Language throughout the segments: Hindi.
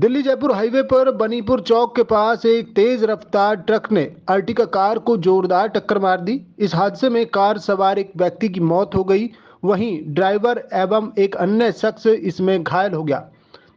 दिल्ली जयपुर हाईवे पर बनीपुर चौक के पास एक तेज रफ्तार ट्रक ने अर्टिका कार को जोरदार टक्कर मार दी। इस हादसे में कार सवार एक व्यक्ति की मौत हो गई। वहीं ड्राइवर एवं एक अन्य शख्स इसमें घायल हो गया।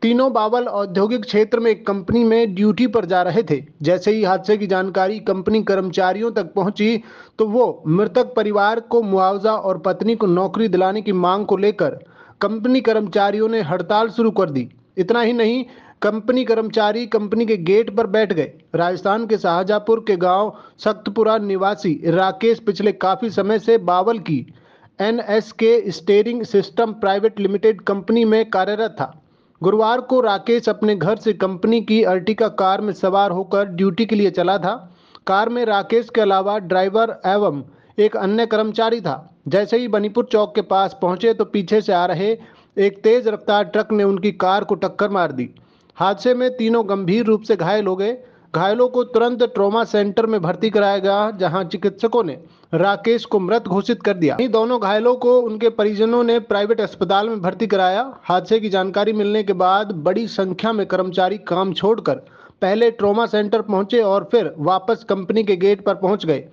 तीनों बावल औद्योगिक क्षेत्र में एक कंपनी में ड्यूटी पर जा रहे थे। जैसे ही हादसे की जानकारी कंपनी कर्मचारियों तक पहुँची तो वो मृतक परिवार को मुआवजा और पत्नी को नौकरी दिलाने की मांग को लेकर कंपनी कर्मचारियों ने हड़ताल शुरू कर दी। इतना ही नहीं कंपनी कर्मचारी कंपनी के गेट पर बैठ गए। राजस्थान के शाहजहापुर के गाँव सख्तपुरा निवासी राकेश पिछले काफ़ी समय से बावल की N S K steering system private limited company में कार्यरत था। गुरुवार को राकेश अपने घर से कंपनी की अर्टिका कार में सवार होकर ड्यूटी के लिए चला था। कार में राकेश के अलावा ड्राइवर एवं एक अन्य कर्मचारी था। जैसे ही बनीपुर चौक के पास पहुँचे तो पीछे से आ रहे एक तेज रफ्तार ट्रक ने उनकी कार को टक्कर मार दी। हादसे में तीनों गंभीर रूप से घायल हो गए। घायलों को तुरंत ट्रॉमा सेंटर में भर्ती कराया गया, जहाँ चिकित्सकों ने राकेश को मृत घोषित कर दिया। इन दोनों घायलों को उनके परिजनों ने प्राइवेट अस्पताल में भर्ती कराया। हादसे की जानकारी मिलने के बाद बड़ी संख्या में कर्मचारी काम छोड़कर पहले ट्रॉमा सेंटर पहुँचे और फिर वापस कंपनी के गेट पर पहुँच गए।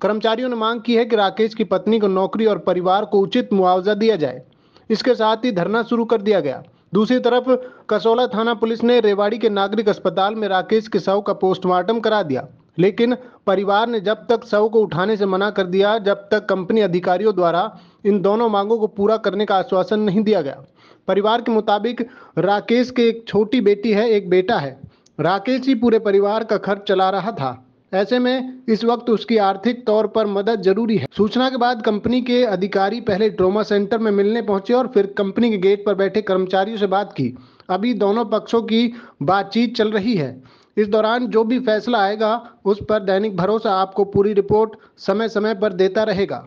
कर्मचारियों ने मांग की है कि राकेश की पत्नी को नौकरी और परिवार को उचित मुआवजा दिया जाए। इसके साथ ही धरना शुरू कर दिया गया। दूसरी तरफ़, कसौला थाना पुलिस ने रेवाड़ी के नागरिक अस्पताल में राकेश के शव का पोस्टमार्टम करा दिया। लेकिन परिवार ने जब तक शव को उठाने से मना कर दिया, जब तक कंपनी अधिकारियों द्वारा इन दोनों मांगों को पूरा करने का आश्वासन नहीं दिया गया। परिवार के मुताबिक, राकेश के एक छोटी बेटी है, एक बेटा है। राकेश ही पूरे परिवार का खर्च चला रहा था। ऐसे में इस वक्त उसकी आर्थिक तौर पर मदद ज़रूरी है। सूचना के बाद कंपनी के अधिकारी पहले ट्रोमा सेंटर में मिलने पहुँचे और फिर कंपनी के गेट पर बैठे कर्मचारियों से बात की। अभी दोनों पक्षों की बातचीत चल रही है। इस दौरान जो भी फैसला आएगा, उस पर दैनिक भरोसा आपको पूरी रिपोर्ट समय समय पर देता रहेगा।